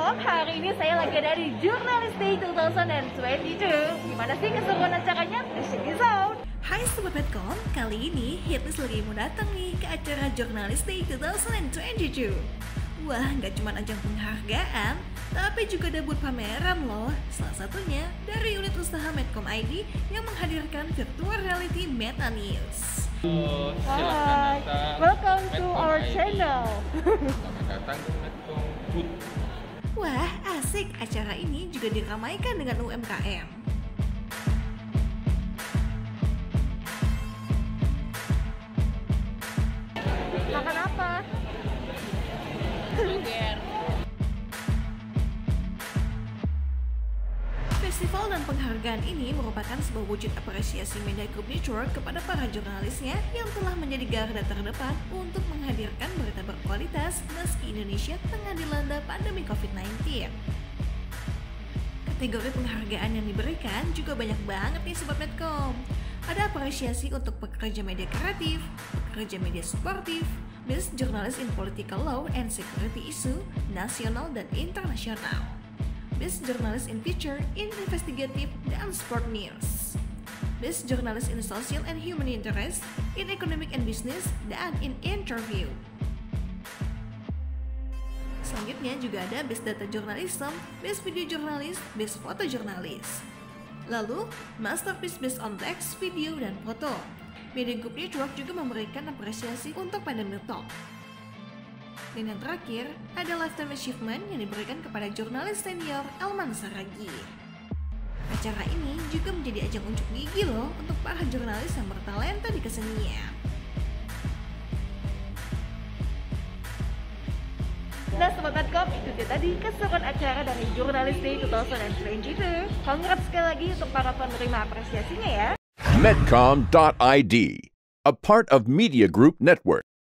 Medcom, hari ini saya lagi ada di Journalist Day 2022 Gimana sih keseruan acaranya? Check this out. Hai Sobat Medcom, kali ini Hitlis lagi mau datang nih ke acara Journalist Day 2022 Wah, nggak cuma ajang penghargaan, tapi juga debut pameran loh. Salah satunya dari unit usaha Medcom ID yang menghadirkan virtual reality Meta News. Halo, Hai, welcome to Medcom our ID. channel. Selamat datang ke Medcom Booth. Wah, asik, acara ini juga diramaikan dengan UMKM Makan apa? Festival dan penghargaan ini merupakan sebuah wujud apresiasi Media Group Network kepada para jurnalisnya yang telah menjadi garda terdepan untuk menghadirkan berita berkualitas meski Indonesia tengah dilanda pandemi COVID-19. Kategori penghargaan yang diberikan juga banyak banget nih Sobat Medcom. Ada apresiasi untuk pekerja media kreatif, pekerja media sportif, Best Journalist in Political Law and Security Issue, nasional dan internasional. Best Journalist in Feature in Investigative dan Sport News. Best Journalist in Social and Human Interest, in Economic and Business, dan in Interview. Selanjutnya juga ada Best Data Journalism, Best Video Journalist, Best Foto Journalist. Lalu, Masterpiece Based on Text, Video, dan Foto. Media Group Network juga memberikan apresiasi untuk Pandemic Talk. Dan yang terakhir, ada Lifetime Achievement yang diberikan kepada jurnalis senior Elman Saragi. Acara ini juga menjadi ajang unjuk gigi loh untuk para jurnalis yang bertalenta di kesenian. Nah Sobat Medcom, itu dia tadi keseruan acara dari Journalist Day 2022 Congrats sekali lagi untuk para penerima apresiasinya ya Medcom.id, a part of Media Group Network.